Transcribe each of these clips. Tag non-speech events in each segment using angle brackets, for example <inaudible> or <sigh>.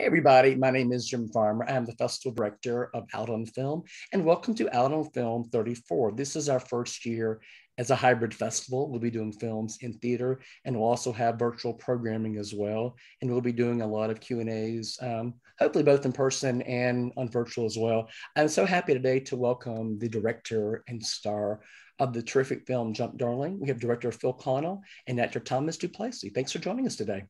Hey, everybody, my name is Jim Farmer. I'm the festival director of Out on Film, and welcome to Out on Film 34. This is our first year as a hybrid festival. We'll be doing films in theater, and we'll also have virtual programming as well. And we'll be doing a lot of Q&As, um, hopefully both in person and on virtual as well. I'm so happy today to welcome the director and star of the terrific film Jump Darling. We have director Phil Connell and actor Thomas Duplessie. Thanks for joining us today.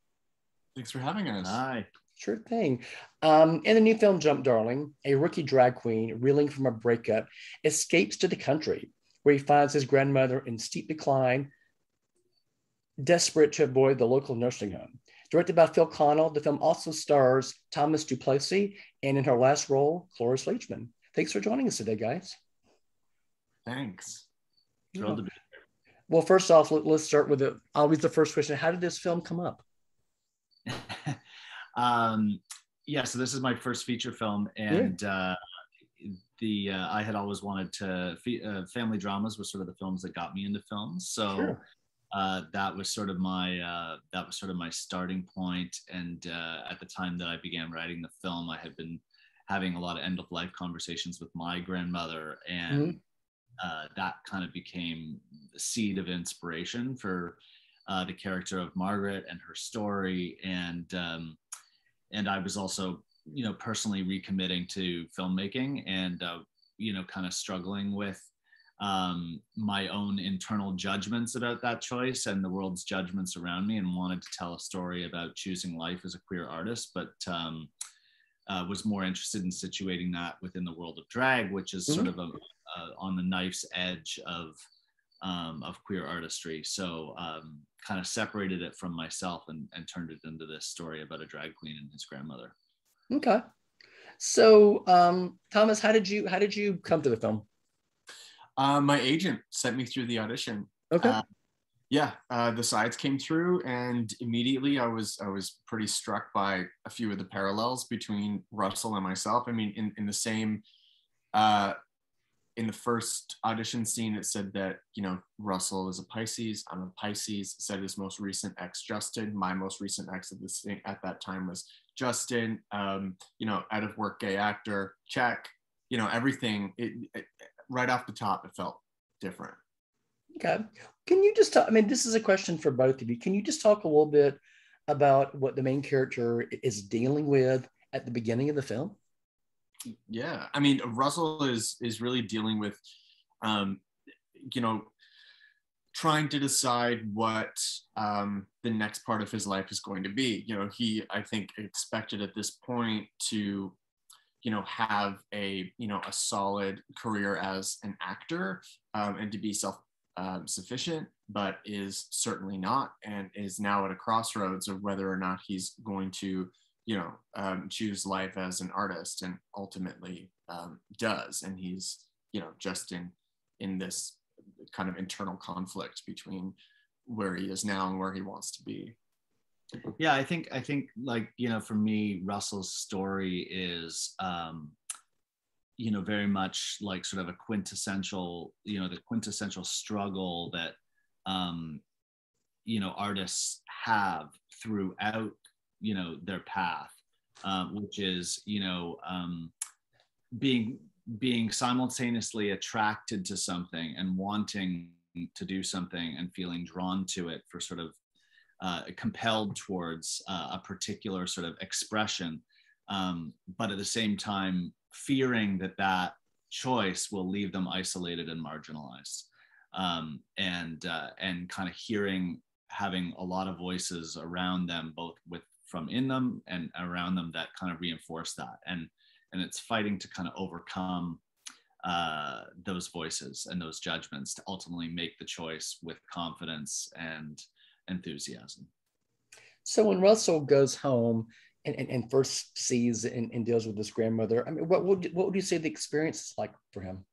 Thanks for having us. Hi. Sure thing. Um, in the new film Jump Darling, a rookie drag queen reeling from a breakup escapes to the country where he finds his grandmother in steep decline, desperate to avoid the local nursing home. Directed by Phil Connell, the film also stars Thomas Duplessie and in her last role, Cloris Leachman. Thanks for joining us today, guys. Thanks. Thrilled to be here. Well, first off, let, us start with the, always the first question. How did this film come up? <laughs> Um, yeah, so this is my first feature film, and yeah. uh, the uh, I had always wanted to uh, family dramas were sort of the films that got me into films. So sure. uh, that was sort of my uh, that was sort of my starting point. And uh, at the time that I began writing the film, I had been having a lot of end of life conversations with my grandmother, and mm-hmm. Uh, that kind of became the seed of inspiration for the character of Margaret and her story. And um, and I was also, you know, personally recommitting to filmmaking and, uh, you know, kind of struggling with um, my own internal judgments about that choice and the world's judgments around me, and wanted to tell a story about choosing life as a queer artist, but um, uh, was more interested in situating that within the world of drag, which is mm-hmm. sort of a, uh, on the knife's edge of um, of queer artistry. So um, kind of separated it from myself and, and turned it into this story about a drag queen and his grandmother. Okay. So um, Thomas, how did you how did you come to the film? Uh, my agent sent me through the audition. Okay. Uh, yeah, uh, the sides came through, and immediately I was I was pretty struck by a few of the parallels between Russell and myself. I mean, in in the same uh, in the first audition scene, it said that, you know, Russell is a Pisces, I'm a Pisces, it said his most recent ex, Justin. My most recent ex at, this, at that time was Justin, um, you know, out of work gay actor, check, you know, everything, it, it, right off the top, it felt different. Okay. Can you just talk, I mean, this is a question for both of you. Can you just talk a little bit about what the main character is dealing with at the beginning of the film? Yeah i mean russell is is really dealing with um you know trying to decide what um the next part of his life is going to be. You know he i think expected at this point to you know have a you know a solid career as an actor um, and to be self um, sufficient but is certainly not and is now at a crossroads of whether or not he's going to you know um, choose life as an artist and ultimately um, does. And he's you know just in in this kind of internal conflict between where he is now and where he wants to be. Yeah i think i think like you know for me russell's story is um you know very much like sort of a quintessential you know the quintessential struggle that um you know artists have throughout you know their path um, which is you know um, being being simultaneously attracted to something and wanting to do something and feeling drawn to it for sort of uh, compelled towards uh, a particular sort of expression um, but at the same time fearing that that choice will leave them isolated and marginalized um, and uh, and kind of hearing having a lot of voices around them both with from in them and around them that kind of reinforce that and and it's fighting to kind of overcome uh, those voices and those judgments to ultimately make the choice with confidence and enthusiasm so when russell goes home and, and, and first sees and, and, deals with his grandmother i mean what would, what would you say the experience is like for him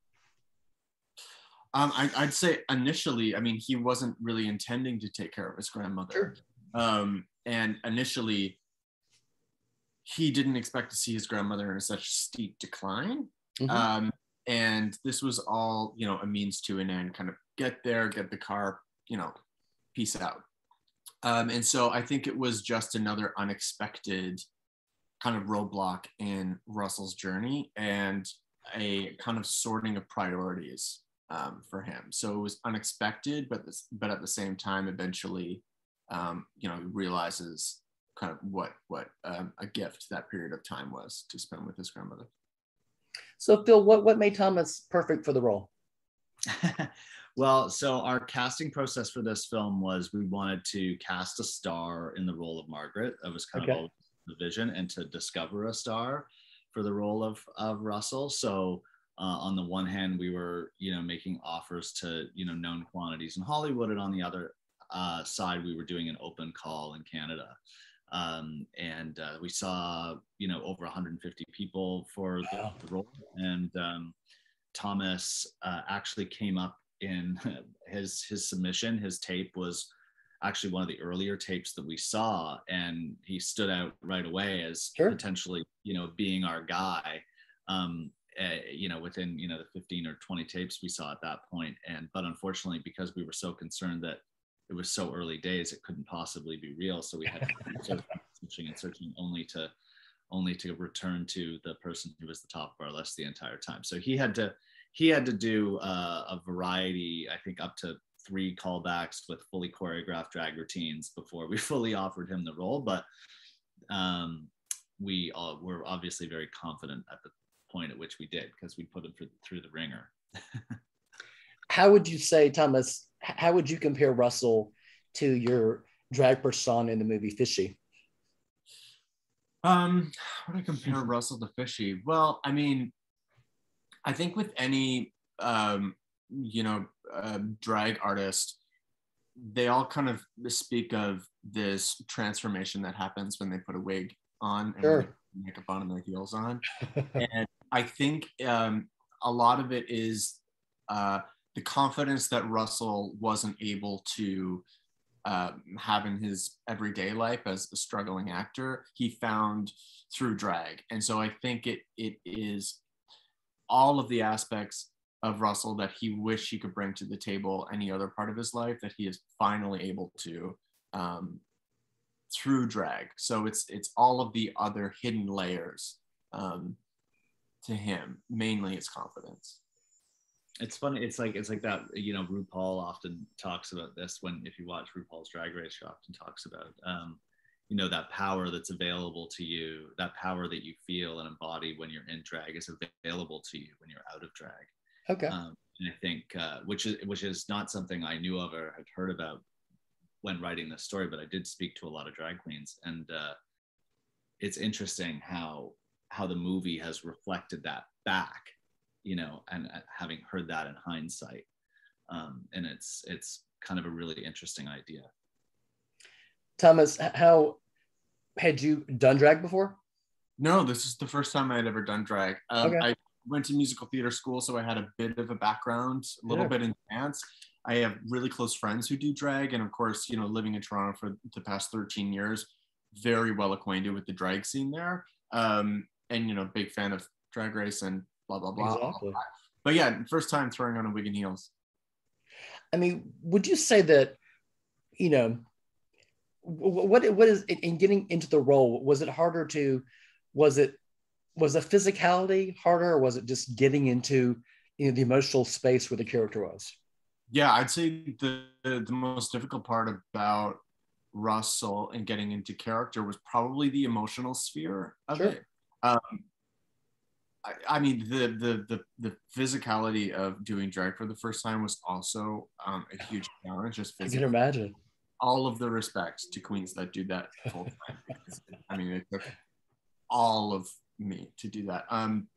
um, I, would say initially, I mean, he wasn't really intending to take care of his grandmother. Sure. Um, and initially, he didn't expect to see his grandmother in such steep decline. Mm-hmm. Um, and this was all, you know, a means to an end, kind of get there, get the car, you know, peace out. Um, and so I think it was just another unexpected kind of roadblock in Russell's journey and a kind of sorting of priorities um, for him. So it was unexpected, but this, but at the same time, eventually, um, you know, realizes kind of what what um, a gift that period of time was to spend with his grandmother. So Phil, what what made Thomas perfect for the role? <laughs> well, so our casting process for this film was we wanted to cast a star in the role of Margaret. That was kind okay. of the vision, and to discover a star for the role of of Russell. So. Uh, on the one hand, we were, you know, making offers to, you know, known quantities in Hollywood, and on the other uh, side, we were doing an open call in Canada. Um, and uh, we saw you know over 150 people for the, the role. And um, thomas uh, actually came up in <laughs> his his submission. His tape was actually one of the earlier tapes that we saw. And he stood out right away as sure. potentially you know being our guy um, uh, you know within you know the 15 or 20 tapes we saw at that point. And but unfortunately because we were so concerned that it was so early days it couldn't possibly be real so we had to keep <laughs> searching and searching only to only to return to the person who was the top of our list the entire time. So he had to he had to do uh, a variety i think up to three callbacks with fully choreographed drag routines before we <laughs> fully offered him the role but um, we all were obviously very confident at the point at which we did because we put him through, through the wringer. <laughs> How would you say thomas how would you compare Russell to your drag persona in the movie Fishy? Um, how would I compare Russell to Fishy? Well, I mean, I think with any um, you know uh, drag artist, they all kind of speak of this transformation that happens when they put a wig on and sure. makeup on and their heels on, <laughs> and I think um, a lot of it is uh, the confidence that Russell wasn't able to uh, have in his everyday life as a struggling actor, he found through drag. And so I think it it is all of the aspects of Russell that he wished he could bring to the table any other part of his life that he is finally able to um, through drag. So it's it's all of the other hidden layers um, to him. Mainly, it's confidence it's funny. It's like it's like that. You know, RuPaul often talks about this when if you watch RuPaul's Drag Race, she often talks about um, you know that power that's available to you, that power that you feel and embody when you're in drag is available to you when you're out of drag. Okay. Um, and I think uh, which is which is not something I knew of or had heard about when writing this story, but I did speak to a lot of drag queens, and uh, it's interesting how how the movie has reflected that back you know, and uh, having heard that in hindsight. Um, and it's it's kind of a really interesting idea. Thomas, how had you done drag before? No, this is the first time I had ever done drag. Um, okay. I went to musical theater school, so I had a bit of a background, a little yeah. bit in dance. I have really close friends who do drag, and of course, you know, living in Toronto for the past 13 years, very well acquainted with the drag scene there. Um, and you know, big fan of Drag Race and blah blah blah. Exactly. But yeah, first time throwing on a wig and heels. I mean, would you say that, you know, what what is in getting into the role? Was it harder to, was it was the physicality harder, or was it just getting into you know the emotional space where the character was? Yeah, I'd say the the, the most difficult part about Russell and getting into character was probably the emotional sphere of sure. it. Um, I, mean, the, the the the physicality of doing drag for the first time was also um, a huge challenge. Just I can imagine. All of the respect to queens that do that full time. Because, I mean, it took all of me to do that. Um,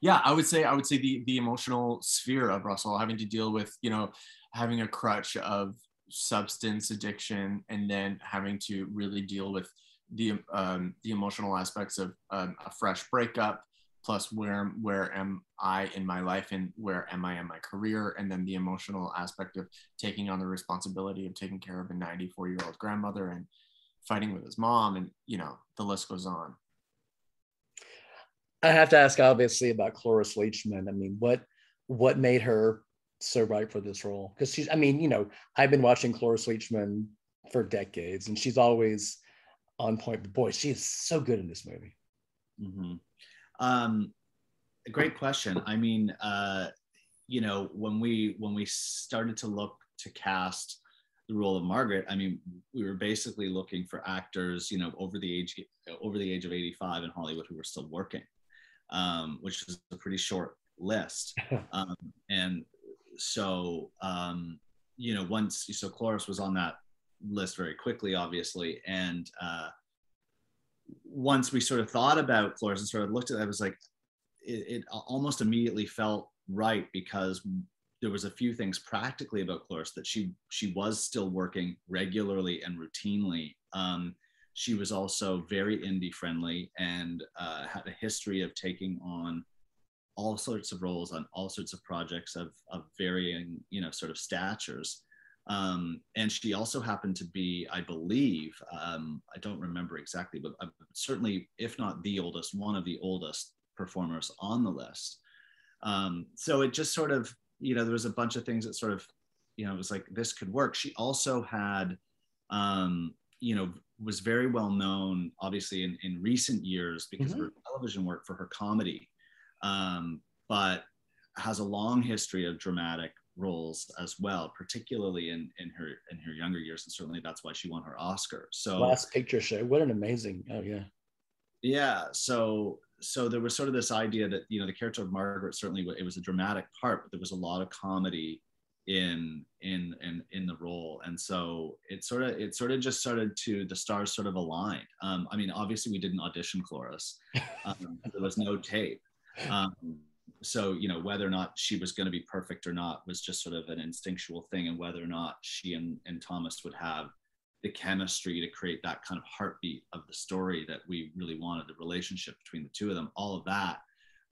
yeah, I would say I would say the the emotional sphere of Russell having to deal with you know having a crutch of substance addiction and then having to really deal with the um, the emotional aspects of um, a fresh breakup plus where where am I in my life and where am I in my career, and then the emotional aspect of taking on the responsibility of taking care of a 94 year old grandmother and fighting with his mom, and you know the list goes on. I have to ask, obviously, about Cloris Leachman. I mean, what what made her so right for this role? Because she's, I mean, you know, I've been watching Cloris Leachman for decades, and she's always on point. But boy, she is so good in this movie. Mm-hmm. Um, a great question. I mean, uh, you know, when we when we started to look to cast the role of Margaret, I mean, we were basically looking for actors, you know, over the age over the age of 85 in Hollywood who were still working, um, which is a pretty short list. <laughs> Um, and so, um, you know, once so Cloris was on that list very quickly, obviously, and uh, once we sort of thought about Cloris and sort of looked at it, I was like, it, it almost immediately felt right because there was a few things practically about Cloris that she she was still working regularly and routinely. Um, she was also very indie friendly and uh, had a history of taking on all sorts of roles on all sorts of projects of, of varying you know sort of statures um, and she also happened to be i believe um, i don't remember exactly but uh, certainly if not the oldest one of the oldest performers on the list um, so it just sort of you know there was a bunch of things that sort of you know it was like this could work she also had um, you know was very well known obviously in, in recent years because mm-hmm. of her television work for her comedy um, but has a long history of dramatic roles as well, particularly in in her in her younger years, and certainly that's why she won her Oscar. So last picture show, what an amazing! Oh yeah, yeah. So so there was sort of this idea that you know the character of Margaret certainly it was a dramatic part, but there was a lot of comedy in in in in the role and so it sort of it sort of just started to the stars sort of aligned um i mean obviously we didn't audition Cloris <laughs> um, there was no tape um, so you know whether or not she was going to be perfect or not was just sort of an instinctual thing and whether or not she and, and thomas would have the chemistry to create that kind of heartbeat of the story that we really wanted the relationship between the two of them. All of that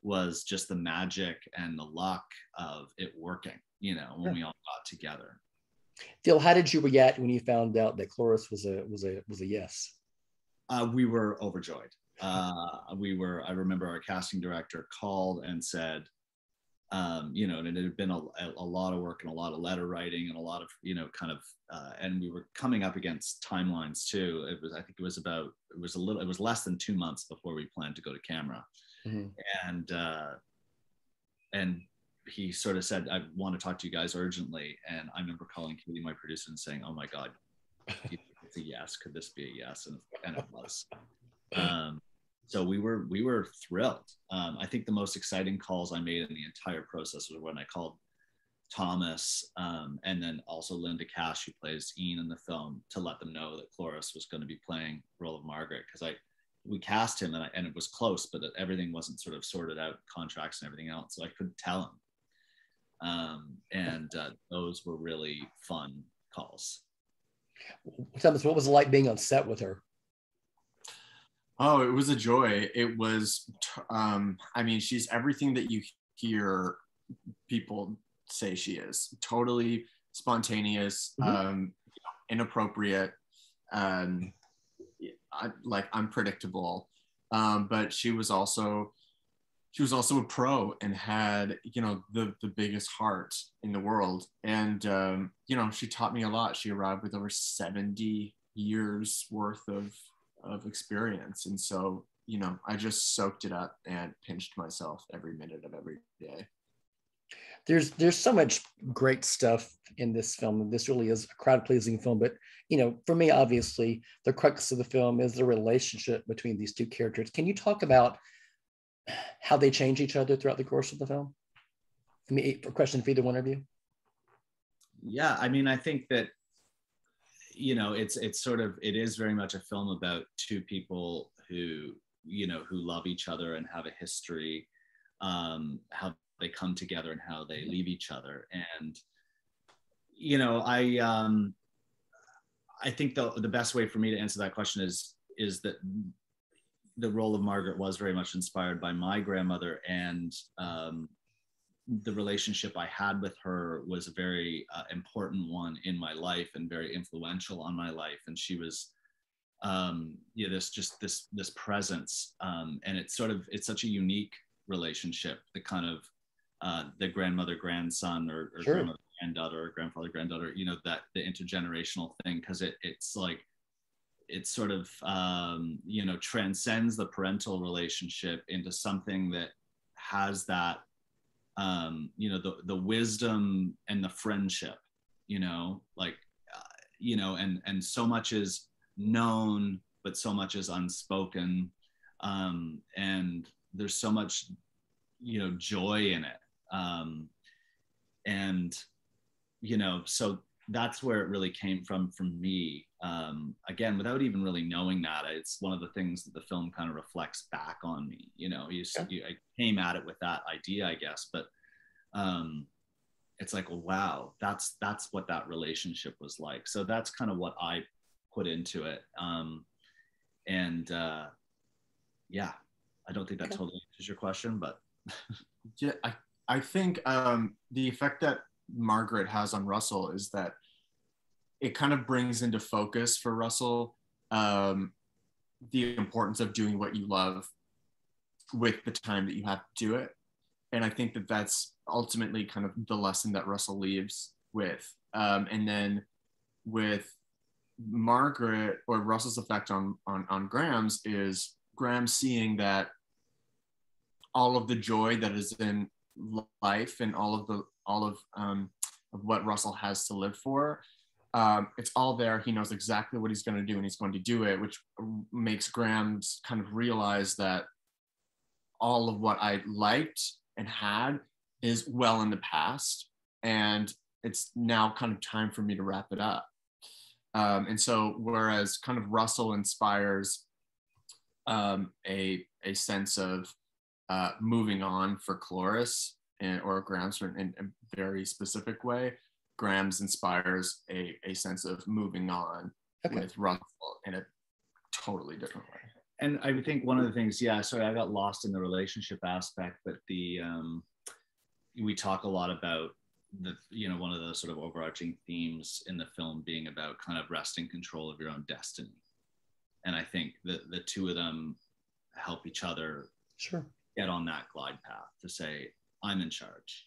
was just the magic and the luck of it working you know when we all got together. Phil how did you react when you found out that Cloris was a was a was a yes? Uh, we were overjoyed uh, we were, I remember our casting director called and said, um, you know, and it had been a, a, lot of work and a lot of letter writing and a lot of, you know, kind of, uh, and we were coming up against timelines too. It was, I think it was about, it was a little, it was less than two months before we planned to go to camera. Mm-hmm. And, uh, and he sort of said, I want to talk to you guys urgently. And I remember calling Katie, my producer, and saying, oh my God, <laughs> it's a yes. Could this be a yes? And, and it was. <laughs> Um, so we were we were thrilled. Um, I think the most exciting calls I made in the entire process was when I called Thomas um, and then also Linda Kash, who plays Ian in the film, to let them know that Cloris was going to be playing the role of Margaret because I we cast him and, I, and it was close, but everything wasn't sort of sorted out, contracts and everything else, so I couldn't tell him. Um, and uh, those were really fun calls. Thomas, what was it like being on set with her? Oh, it was a joy. It was, um, I mean, she's everything that you hear people say she is. Totally spontaneous, mm-hmm. um, inappropriate, um, I, like unpredictable. Um, but she was also, she was also a pro and had, you know, the the biggest heart in the world. And um, you know, she taught me a lot. She arrived with over seventy years worth of of experience. And so, you know, I just soaked it up and pinched myself every minute of every day. There's there's so much great stuff in this film. This really is a crowd pleasing film. But you know, for me, obviously, the crux of the film is the relationship between these two characters. Can you talk about how they change each other throughout the course of the film? I mean, a question for either one of you. Yeah, I mean, I think that you know it's it's sort of it is very much a film about two people who you know who love each other and have a history um how they come together and how they leave each other. And you know i um i think the the best way for me to answer that question is is that the role of margaret was very much inspired by my grandmother and um the relationship I had with her was a very uh, important one in my life and very influential on my life. And she was, um, yeah, this just this this presence, um, and it's sort of it's such a unique relationship. The kind of uh, the grandmother grandson or, or sure. grandmother granddaughter or grandfather granddaughter, you know, that the intergenerational thing because it it's like it sort of um, you know transcends the parental relationship into something that has that um, you know the the wisdom and the friendship you know like uh, you know and and so much is known but so much is unspoken. Um, and there's so much you know joy in it. Um, and you know so that's where it really came from from me um, again without even really knowing that it's one of the things that the film kind of reflects back on me you know you, yeah. you i came at it with that idea i guess but um, it's like wow that's that's what that relationship was like so that's kind of what i put into it um, and uh, yeah i don't think that okay. totally answers your question but yeah i i think um, the effect that margaret has on russell is that it kind of brings into focus for Russell um, the importance of doing what you love with the time that you have to do it. And I think that that's ultimately kind of the lesson that Russell leaves with. Um, and then with Margaret or Russell's effect on, on, on Graham's is Graham seeing that all of the joy that is in life and all of the all of um, of what Russell has to live for um, it's all there. He knows exactly what he's going to do and he's going to do it, which makes Graham's kind of realize that all of what I liked and had is well in the past. And it's now kind of time for me to wrap it up. Um, and so, whereas kind of Russell inspires um, a, a sense of uh, moving on for Cloris and, or Graham's in, in a very specific way, Graham's inspires a, a sense of moving on okay. with Russell in a totally different way. And I think one of the things, yeah, sorry, I got lost in the relationship aspect, but the um, we talk a lot about the you know one of the sort of overarching themes in the film being about kind of wresting control of your own destiny, and I think that the two of them help each other sure get on that glide path to say I'm in charge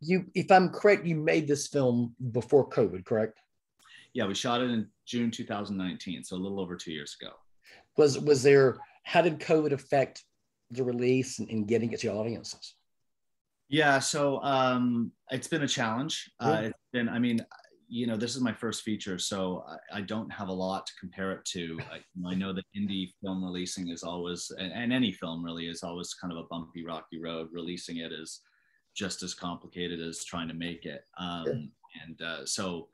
you, if I'm correct, you made this film before COVID, correct? Yeah, we shot it in June 2019, so a little over two years ago. Was was there? How did COVID affect the release and, and getting it to audiences? Yeah, so um, it's been a challenge. Uh, it's been, I mean, you know, this is my first feature, so I, I don't have a lot to compare it to. <laughs> I, I, know that indie film releasing is always, and, and, any film really is always kind of a bumpy, rocky road. Releasing it is just as complicated as trying to make it. Um, sure. And uh, so,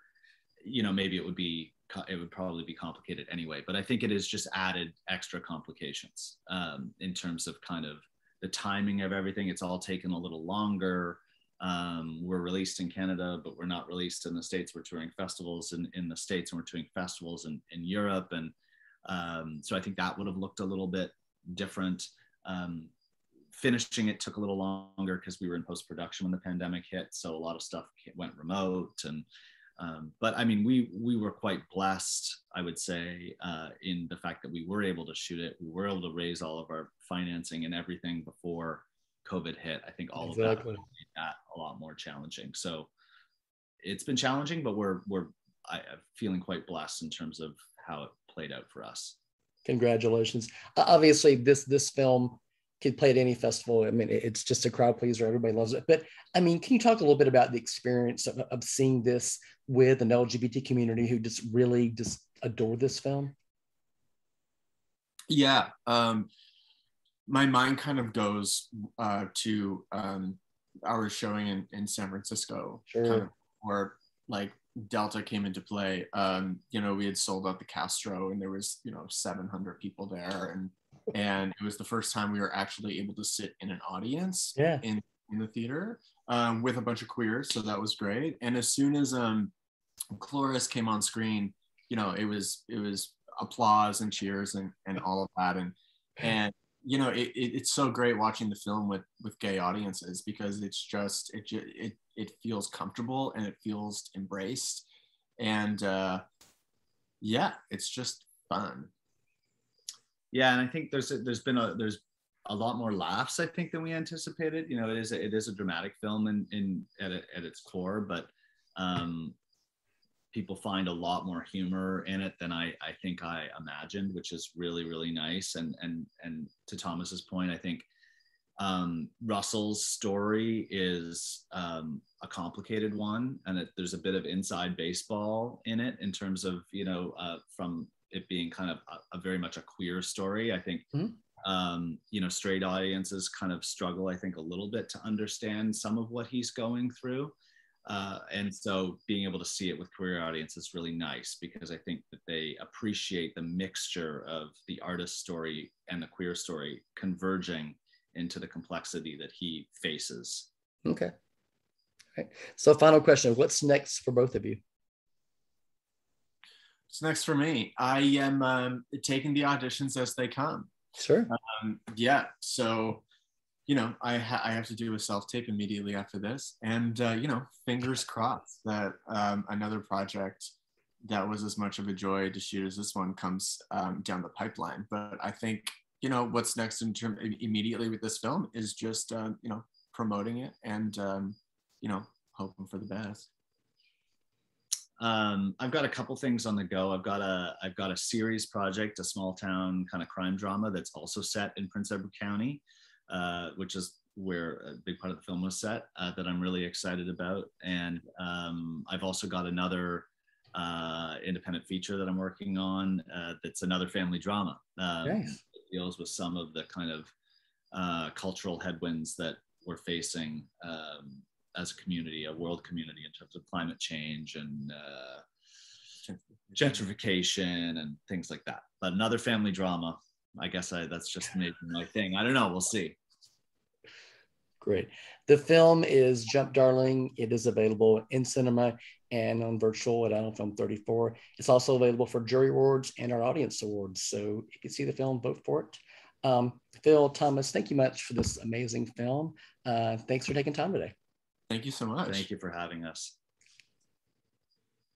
you know, maybe it would be it would probably be complicated anyway. But I think it has just added extra complications um, in terms of kind of the timing of everything. It's all taken a little longer. Um, we're released in Canada, but we're not released in the States. We're touring festivals in, in the States and we're touring festivals in, in Europe. And um, so I think that would have looked a little bit different. Um, finishing it took a little longer because we were in post production when the pandemic hit, so a lot of stuff went remote. And um, but I mean, we we were quite blessed, I would say, uh, in the fact that we were able to shoot it. We were able to raise all of our financing and everything before COVID hit. I think all exactly. of that made a lot more challenging. So it's been challenging, but we're we're I, am feeling quite blessed in terms of how it played out for us. Congratulations! Obviously, this this film could play at any festival. I mean, it's just a crowd pleaser. Everybody loves it. But I mean, can you talk a little bit about the experience of, of seeing this with an LGBT community who just really just adore this film? Yeah. Um, my mind kind of goes uh, to um, our showing in, in San Francisco, sure. kind of, where like Delta came into play. Um, you know, we had sold out the Castro and there was, you know, 700 people there. And and it was the first time we were actually able to sit in an audience yeah. in, in the theater um, with a bunch of queers so that was great and as soon as um, Cloris came on screen you know it was it was applause and cheers and, and all of that and and you know it, it, it's so great watching the film with with gay audiences because it's just it it it feels comfortable and it feels embraced and uh yeah it's just fun yeah, and I think there's a, there's been a there's a lot more laughs I think than we anticipated. You know, it is a, it is a dramatic film in in at, a, at its core, but um, people find a lot more humor in it than I, I think I imagined, which is really, really nice. And and and to Thomas's point, I think um, Russell's story is um, a complicated one, and it, there's a bit of inside baseball in it in terms of you know uh, from it being kind of a, a, very much a queer story. I think mm-hmm. um, you know straight audiences kind of struggle, I think, a little bit to understand some of what he's going through. Uh, and so being able to see it with queer audience is really nice because I think that they appreciate the mixture of the artist story and the queer story converging into the complexity that he faces. Okay. All right. So final question, what's next for both of you? What's next for me? I am um, taking the auditions as they come. Sure. Um, yeah. So you know, I, ha- I have to do a self tape immediately after this. And, uh, you know, fingers crossed that um, another project that was as much of a joy to shoot as this one comes um, down the pipeline. But I think, you know, what's next in term immediately with this film is just, uh, you know, promoting it and, um, you know, hoping for the best. Um, I've got a couple things on the go. I've got a I've got a series project, a small town kind of crime drama that's also set in Prince Edward County. Uh, which is where a big part of the film was set uh, that I'm really excited about. And um, I've also got another uh, independent feature that I'm working on uh, that's another family drama. Um, nice. It deals with some of the kind of uh, cultural headwinds that we're facing um, as a community, a world community, in terms of climate change and gentrification and things like that. But another family drama. I guess I, that's just making my thing. I don't know. We'll see. Great. The film is Jump Darling. It is available in cinema and on virtual at Out on Film 34. It's also available for jury awards and our audience awards. So you can see the film, vote for it. Um, Phil, Thomas, thank you much for this amazing film. Uh, thanks for taking time today. Thank you so much. Thank you for having us.